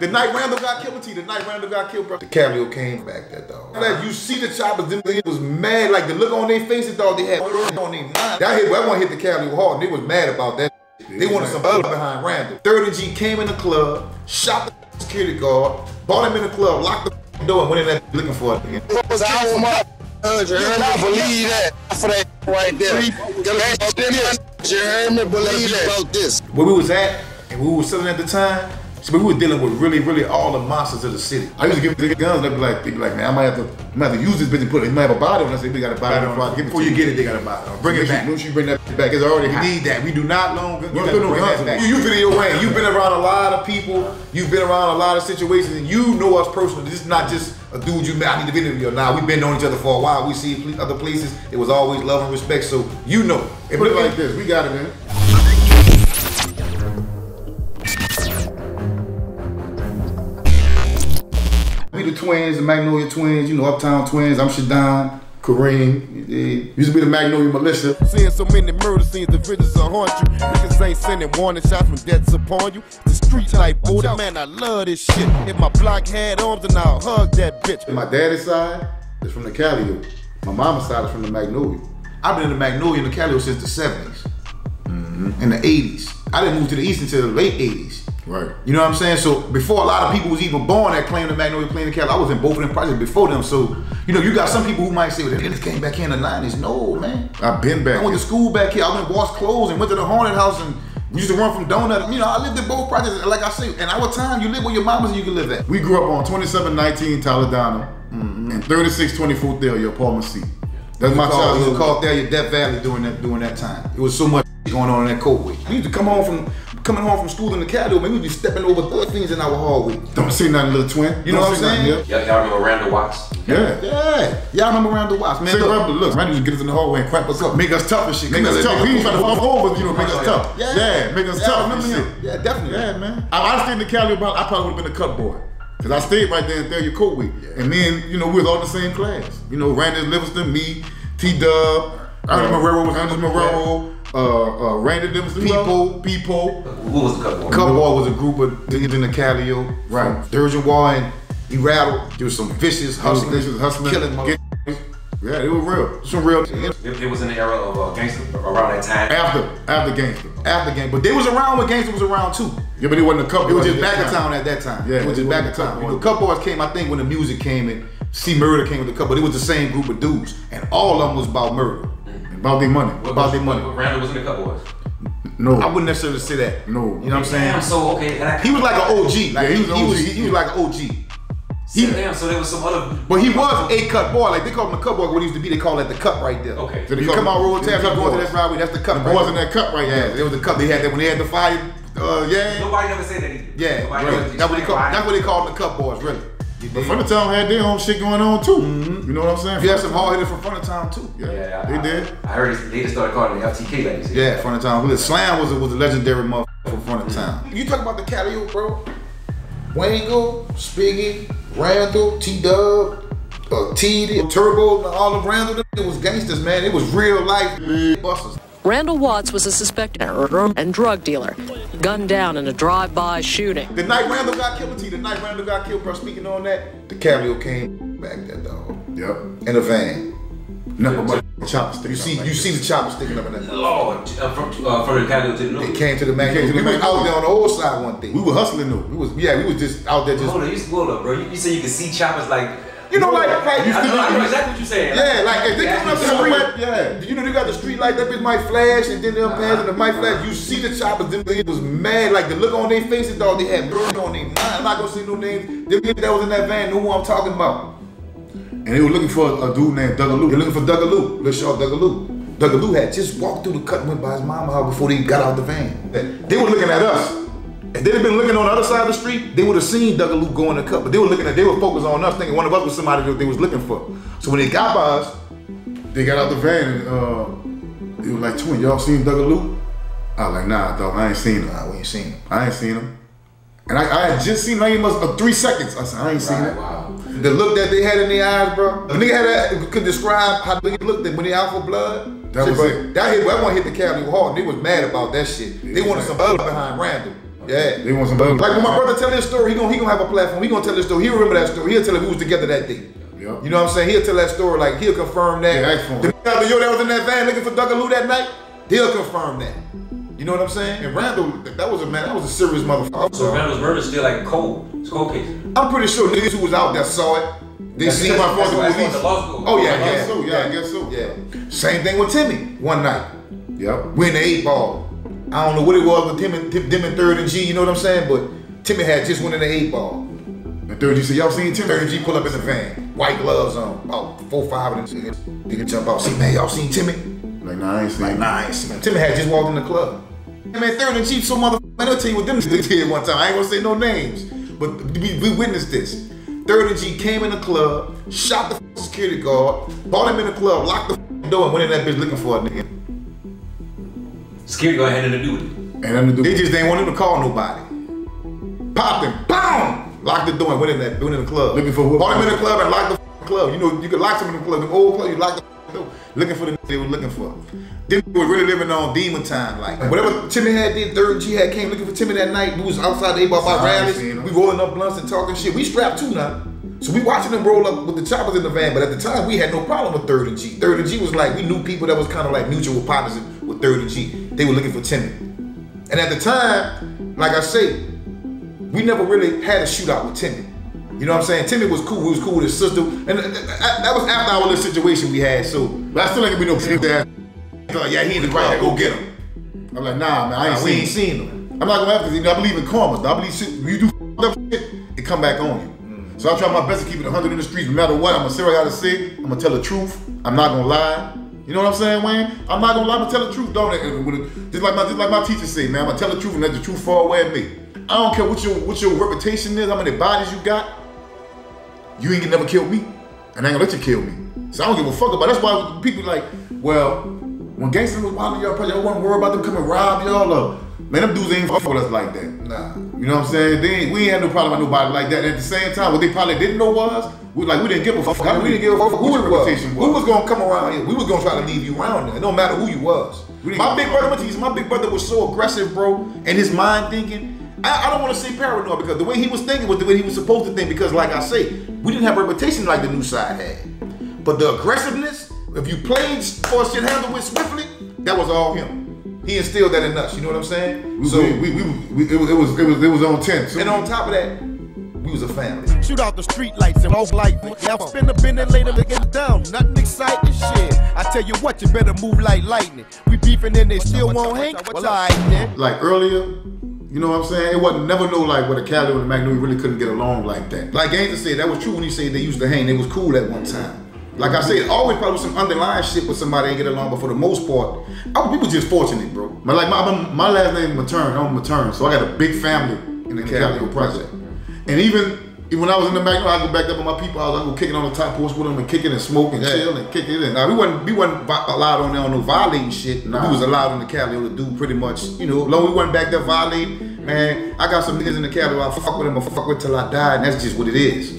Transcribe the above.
The night Randall got killed, T. The night Randall got killed, bro. The Calio came back that dog. Like you see the choppers, them niggas was mad. Like the look on their faces, dog. They had on their mind. That hit, that one hit the Calio hard, and they was mad about that. They wanted some other behind Randall. 30 G came in the club, shot the security guard, bought him in the club, locked the door, and went in there looking for it again. Was out for my you heard me? Believe that. For that right there. You heard me? Believe that. About this. Where we was at, and we was selling at the time, so we were dealing with really, really all the monsters of the city. I used to give niggas guns, they'd be like, they'd be like, man, I might have to, I might have to use this bitch and put it. He might have a body on it. I say, we got a body on it before I give it Before you get it, they got a body. Bring Make it back. Sure you bring that back. It's already We hot. need that. We do not loan. You, gotta bring back. you, you been in your lane. You've been around a lot of people. You've been around a lot of situations, and you know us personally. This is not just a dude you met. I need to be with you. Now we've been knowing each other for a while. We see other places. It was always love and respect. So you know. Put it like this. We got it, man. Twins, the Magnolia twins. You know, Uptown twins. I'm Shadon, Kareem. Used to be the Magnolia militia. Seeing so many murder scenes, the visions will haunt you. Niggas ain't sending warning shots from deaths upon you. The street like Buddha, man, I love this shit. If my block had arms, then I'll hug that bitch. And my daddy's side is from the Calio. My mama's side is from the Magnolia. I've been in the Magnolia and the Calio since the 70s. Mm-hmm. In the 80s. I didn't move to the East until the late 80s. Right. You know what I'm saying? So before a lot of people was even born that claimed the Magnolia, claimed the Cal, I was in both of them projects before them. So, you know, you got some people who might say, well, they just came back here in the 90s. No, man. I've been back. I went to school back here. I went and washed clothes and went to the haunted house and we used to run from Donut. You know, I lived in both projects. Like I say, in our time, you live where your mamas and you can live at. We grew up on 2719 Toledano mm-hmm. and 3624 Thalia, Palmer C. That's my my called, we childhood. was called Thalia Death Valley during that during that time. It was so much going on in that cold We used to come home from coming home from school in the Cali, man. We'd be stepping over third things in our hallway. Don't say nothing, little twin. You know Don't what I'm saying? nothing, Y'all, y'all remember Randall Watts? Yeah. Yeah, y'all remember Randall Watts, man. Say Look, Randall, look, Randy used to get us in the hallway and crap us up. Make us tough and shit. Make us tough. He ain't trying to fall over, you know, make us tough. Yeah. Yeah, make us Yeah, tough. and remember shit. him. Yeah, definitely. Yeah, man. I, I stayed in the Cali about, I probably would have been a cut boy. Cause I stayed right there in Thalia Coatway. And then, you know, we was all in the same class. You know, Randy Livingston, me, T Dub, Ernest Marrero was Ernest Marrero, uh, uh, Randy Livingston, People. people. Who was the cut boy? Cup War was a group of niggas in the Calio. Right. From Durgeon War and he rattled. There was some vicious hustling, vicious hustling, killing get- Yeah, it was real. Some real It, it was in the era of uh, gangster around that time. after after gangster. After game, but they was around when gangster was around too. Yeah, but it wasn't a couple. It was just back of town at that time. Yeah, it was just back wasn't of town. Cup You know, Cutt Boyz came, I think, when the music came in. See Murder came with the Cup, but it was the same group of dudes, and all of them was about murder. About their money. What- about their money. what- Randall was in the Cutt Boyz. No. I wouldn't necessarily say that. No. You know what I'm saying? Damn, so okay. I, He was like an OG. Like Yeah, he, he was he OG. was he was like an OG. he, damn, so there was some other. But he was a cut boy. Like they called him a cut boy. What he used to be, they call it the cut right there. Okay. So they You come him- out roll the tab, you Cut go to Boys. that driveway. That's the cut. The right boys there. in that cup right Yeah, there. there was the cup. They had that when they had the fire. Uh, yeah. Nobody ever said that either. Yeah, Nobody right. ever that's what they call. That's what they call them the Cutt Boyz, really. You But dig? town had their own shit going on too. You know what I'm saying? You had some hard hitters from front town too. Yeah, Yeah, I, they I, did. I heard it- they just started calling the FTK ladies. Yeah, front of town. Look, Slam was a, was a legendary motherfucker from front of town. You talk about the Calio, bro. Wango, Spiggy, Randall, T Dub, uh, T, Turbo, all of Randall. them It was gangsters, man. It was real life busters. Randall Watts was a suspected murderer and drug dealer, gunned down in a drive-by shooting. The night Randall got killed, T, the night Randall got killed, bro, speaking on that, the Calio came back that dog. Yep. In a van. Nothing but chopsticks. You see, you see the chopper sticking up in that. Lord, uh, from, uh, from the Cali to the It came to the man. came to the we was Magnolia. out there on the old side one day. We were hustling though. We was yeah, we was just out there just Hold on, you hold up, bro. You, you say you could see choppers like. You know, like, like I, know, I know exactly what you're saying. Yeah, like if they coming up the Yeah, street, yeah. You know they got the street light, that bitch might flash, and then they'll pass, and the might flash. You see the choppers, them niggas was mad, like the look on their faces, dog. They had murder on their mind. I'm not gonna say no names. Them niggas that was in that van knew who I'm talking about. And they were looking for a dude named Dougaloo. They're looking for Dougaloo, little short Dougaloo. Dougaloo had just walked through the cut and went by his mama house before they got out the van. They were looking at us. If they'd have been looking on the other side of the street, they would have seen Dougaloo go in the cut. But they were looking at, they were focused on us, thinking one of us was somebody that they was looking for. So when they got by us, They got out the van and uh, it was like, twin, y'all seen Dougaloo? I was like, nah, dog, I ain't seen him. nah, we ain't seen him. I ain't seen him. And I, I had just seen him, like, must uh, three seconds. I said, I ain't seen him. Wow. The look that they had in their eyes, bro. The nigga had that, could describe how niggas looked when they out for blood. That was it. That hit, that one hit the Cali hard. and They was mad about that shit. They wanted some blood behind Randall. Yeah. They want some bug. Like when my brother tell his story, he gonna he gonna have a platform. He gonna tell his story. He'll remember that story. He'll tell it we was together that day. Yep. You know what I'm saying? He'll tell that story like he'll confirm that. Yeah, ask for him. the nigga yo that was in that van looking for Dougaloo that night, he'll confirm that. You know what I'm saying? And Randall, that was a man, that was a serious motherfucker. So Randall's murder still like a cold. It's cold case. I'm pretty sure niggas who was out there saw it. They That's seen my father that's police. it's going to law school. Oh yeah, I yeah, guess so, yeah, I guess so. Yeah. Same thing with Timmy one night. Yep. We in the eight ball. I don't know what it was with Tim and Tim, them and third and G, you know what I'm saying? But Timmy had just went in the eight ball. And third G said, y'all seen Tim? Third and G pull up in the van, white gloves on, about four, five of them. Nigga jump out. See, man, y'all seen Timmy? Like, nah, I ain't seen. Like, nah, I ain't seen him. Timmy had just walked in the club. Hey, man, third and G, so mother. Man, I'll tell you what them did one time. I ain't gonna say no names, but we, we witnessed this. Third and G came in the club, shot the security guard, bought him in the club, locked the door, and went in that bitch looking for a nigga. Security guard had nothing to do with it. And nothing to do. They just didn't want him to call nobody. Popped him, boom! Locked the door and went in that went in the club. Looking for who? Brought him in the club and locked the club. You know, you could lock some in the club, the old club, you lock the door. Looking for the they were looking for. Them was really living on demon time. Like whatever Timmy had did, third G had came looking for Timmy that night. We was outside the A-Bar by I rallies. We rolling up blunts and talking shit. We strapped too now. So we watching them roll up with the choppers in the van, but at the time we had no problem with Third and G. Third and G was like we knew people that was kind of like mutual partners with Third and G. They were looking for Timmy. And at the time, like I say, we never really had a shootout with Timmy. You know what I'm saying? Timmy was cool. He was cool with his sister, and th- th- that that was after our little situation we had. So, But I still ain't gonna be no shit there. like, yeah, he in the crowd. Go get him. I'm like, nah, man, I ain't Nah, we seen. ain't seen him. I'm not gonna have to. You know, I believe in karma. I believe shit. When you do up shit, it come back on you. So I try my best to keep it 100 in the streets, no matter what. I'm gonna say what I gotta say. I'm gonna tell the truth. I'm not gonna lie. You know what I'm saying, Wayne? I'm not gonna lie. Gonna tell the truth, don't it? It- Just like my, just like my teacher say, man. I'm gonna tell the truth and let the truth fall away at me. I don't care what your what your reputation is, how many bodies you got. You ain't gonna never kill me, and I ain't gonna let you kill me. So I don't give a fuck about. That's why people like, well, when gangsters was wilding y'all, probably y'all wasn't worried about them coming rob y'all. Or, man, them dudes ain't fuck with us like that. Nah. You know what I'm saying? They ain't, we ain't had no problem with nobody like that. And at the same time, what they probably didn't know was, we like we didn't give a fuck. We didn't give a fuck who your was. Who was gonna come around here? We was gonna try to leave you around there. It don't matter who you was. My big brother, my big brother was so aggressive, bro, and his mind thinking. I, I don't want to say paranoid because the way he was thinking was the way he was supposed to think. Because, like I say, we didn't have a reputation like the new side had. But the aggressiveness, if you played for shit handled with swiftly, that was all him. He instilled that in us. You know what I'm saying? We, so, we, we, we, we- it, was, it was it was it was on ten. So and on top of that, we was a family. Shoot out the street lights and off light. Now spin a bend and later to get down. Nothing exciting shit. I tell you what, you better move like lightning. We beefing and they still won't hang. Well, alright then. like earlier, you know what I'm saying? It wasn't never know like with a Cali and a Magnolia really couldn't get along like that. Like Gangster said, that was true when he said they used to hang. They was cool at one time. Like I said, always probably some underlying shit with somebody ain't get along, but for the most part, I, we was just fortunate, bro. But like my my- my last name is Matern, I'm Matern, so I got a big family in the Calico project. And even even when I was in the back, I go back up with my people. I was I go kicking on the top porch with them and kicking and smoking, Yeah. chill and kicking it. Now we wasn't we wasn't allowed on there on no violating shit. Nah. We was allowed in the Cali to do pretty much, you know, long we wasn't back there violating. Man, I got some niggas in the Cali I fuck with them, I fuck with till I die, and that's just what it is.